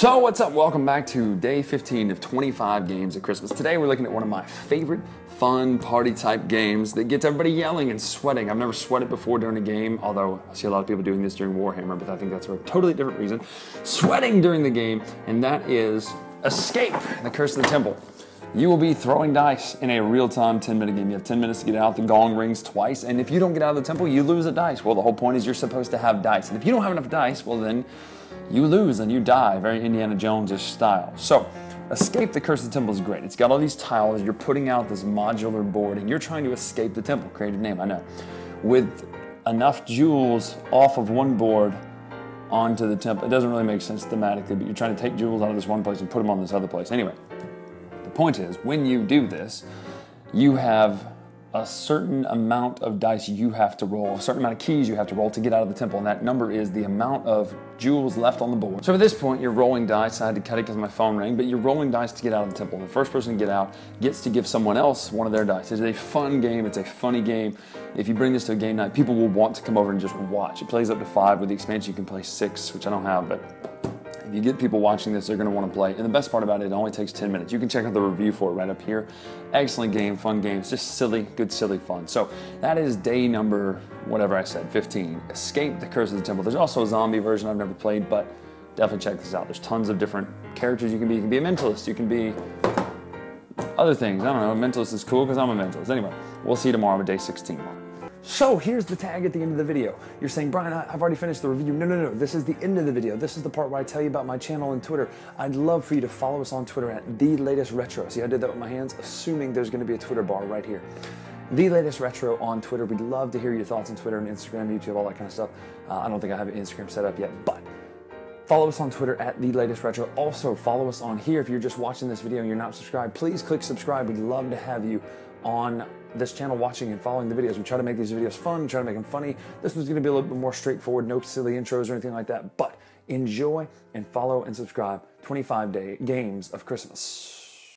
So, what's up? Welcome back to day 15 of 25 games at Christmas. Today, we're looking at one of my favorite fun party type games that gets everybody yelling and sweating. I've never sweated before during a game, although I see a lot of people doing this during Warhammer, but I think that's for a totally different reason. Sweating during the game, and that is Escape, the Curse of the Temple. You will be throwing dice in a real time 10 minute game. You have 10 minutes to get out. The gong rings twice. And if you don't get out of the temple, you lose a dice. Well, the whole point is you're supposed to have dice. And if you don't have enough dice, well, then you lose and you die. Very Indiana Jones style. So, Escape the Curse of the Temple is great. It's got all these tiles. You're putting out this modular board and you're trying to escape the temple. Creative name, I know. With enough jewels off of one board onto the temple. It doesn't really make sense thematically, but you're trying to take jewels out of this one place and put them on this other place. Anyway, the point is, when you do this, you have a certain amount of dice you have to roll, a certain amount of keys you have to roll to get out of the temple, and that number is the amount of jewels left on the board. So at this point, you're rolling dice. I had to cut it because my phone rang, but you're rolling dice to get out of the temple. The first person to get out gets to give someone else one of their dice. It's a fun game. It's a funny game. If you bring this to a game night, people will want to come over and just watch. It plays up to five. With the expansion, you can play six, which I don't have, but if you get people watching this, they're going to want to play. And the best part about it, it only takes 10 minutes. You can check out the review for it right up here. Excellent game, fun games, just silly, good, silly fun. So that is day number, whatever I said, 15. Escape the Curse of the Temple. There's also a zombie version I've never played, but definitely check this out. There's tons of different characters you can be. You can be a mentalist, you can be other things. I don't know. Mentalist is cool because I'm a mentalist. Anyway, we'll see you tomorrow with day 16. So here's the tag at the end of the video. You're saying, Bryan, I've already finished the review. No, no, no. This is the end of the video. This is the part where I tell you about my channel and Twitter. I'd love for you to follow us on Twitter at the latest retro. See, I did that with my hands, assuming there's going to be a Twitter bar right here. The latest retro on Twitter. We'd love to hear your thoughts on Twitter and Instagram, YouTube, all that kind of stuff. Uh, I don't think I have an Instagram set up yet, but Follow us on Twitter at The Latest Retro. Also, follow us on here. If you're just watching this video and you're not subscribed, please click subscribe. We'd love to have you on this channel watching and following the videos. We try to make these videos fun, try to make them funny. This one's gonna be a little bit more straightforward, no silly intros or anything like that, but enjoy and follow and subscribe 25 day games of Christmas.